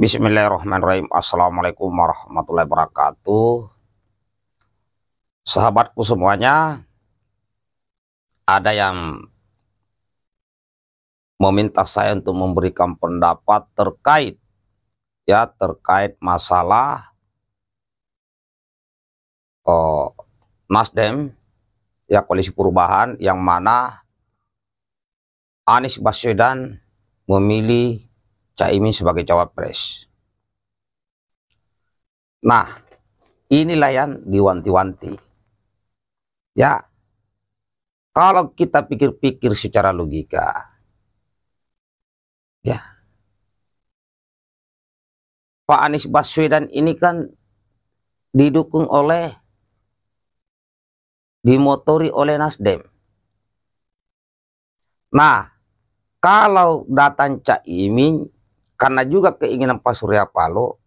Bismillahirrahmanirrahim. Assalamualaikum warahmatullahi wabarakatuh. Sahabatku semuanya, ada yang meminta saya untuk memberikan pendapat terkait ya terkait masalah oh, Nasdem ya koalisi perubahan yang mana Anies Baswedan memilih Caimin sebagai cawapres. Nah, inilah yang diwanti-wanti. Ya, kalau kita pikir-pikir secara logika, ya, Pak Anies Baswedan ini kan didukung oleh, dimotori oleh Nasdem. Nah, kalau datang Caimin karena juga keinginan Pak Surya Paloh,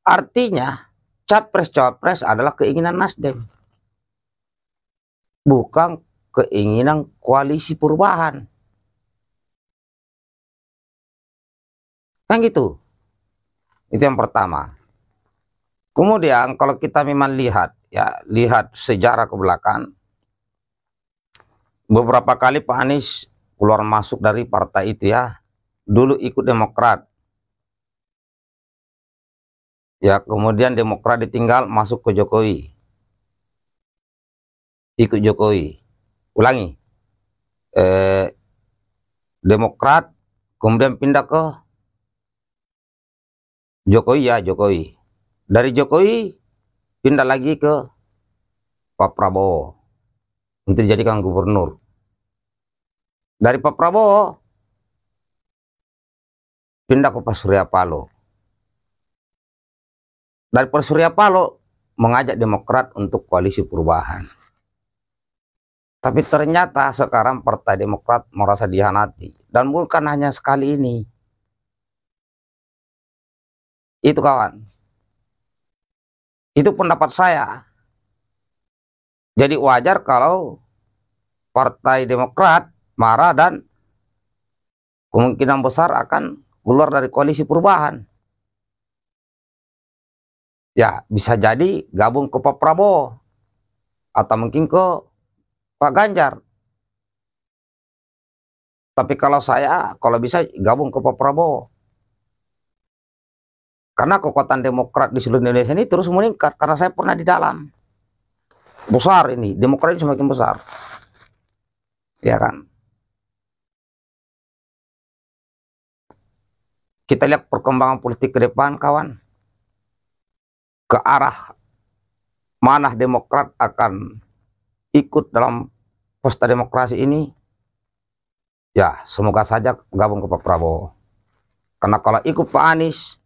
artinya capres-capres adalah keinginan Nasdem. Bukan keinginan koalisi perubahan. Kan gitu. Itu yang pertama. Kemudian kalau kita memang lihat ya, lihat sejarah ke belakang beberapa kali Pak Anies keluar masuk dari partai itu ya dulu ikut Demokrat. Ya, kemudian Demokrat ditinggal masuk ke Jokowi. Ikut Jokowi. Ulangi. Eh, Demokrat kemudian pindah ke Jokowi ya, Jokowi. Dari Jokowi pindah lagi ke Pak Prabowo untuk dijadikan gubernur. Dari Pak Prabowo pindah ke Surya Paloh. Dari Surya Paloh mengajak Demokrat untuk koalisi perubahan. Tapi ternyata sekarang Partai Demokrat merasa dihanati. Dan bukan hanya sekali ini. Itu kawan. Itu pendapat saya. Jadi wajar kalau Partai Demokrat marah dan kemungkinan besar akan keluar dari koalisi perubahan. Ya, bisa jadi gabung ke Pak Prabowo atau mungkin ke Pak Ganjar. Tapi kalau saya, kalau bisa gabung ke Pak Prabowo. Karena kekuatan Demokrat di seluruh Indonesia ini terus meningkat karena saya pernah di dalam. Besar ini, Demokrat ini semakin besar. Ya kan? Kita lihat perkembangan politik ke depan kawan. Ke arah mana Demokrat akan ikut dalam pesta demokrasi ini? Ya semoga saja gabung ke Pak Prabowo. Karena kalau ikut Pak Anies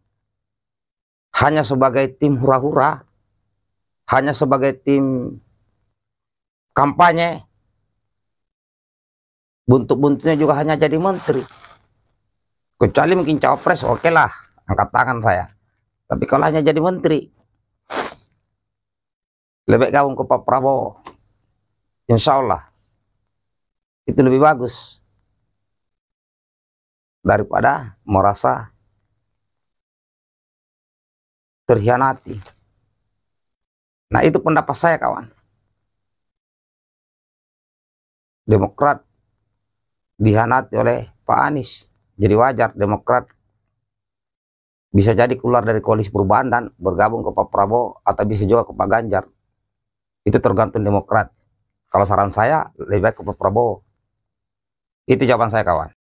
hanya sebagai tim hura-hura hanya sebagai tim kampanye buntut-buntutnya juga hanya jadi menteri kecuali mungkin cawapres oke okay lah angkat tangan saya. Tapi kalau hanya jadi menteri lebih gabung ke Pak Prabowo insya Allah. Itu lebih bagus. Daripada merasa terhianati. Nah itu pendapat saya kawan. Demokrat dihianati oleh Pak Anies jadi wajar Demokrat bisa jadi keluar dari koalisi perubahan dan bergabung ke Pak Prabowo atau bisa juga ke Pak Ganjar. Itu tergantung Demokrat. Kalau saran saya lebih baik ke Pak Prabowo. Itu jawaban saya kawan.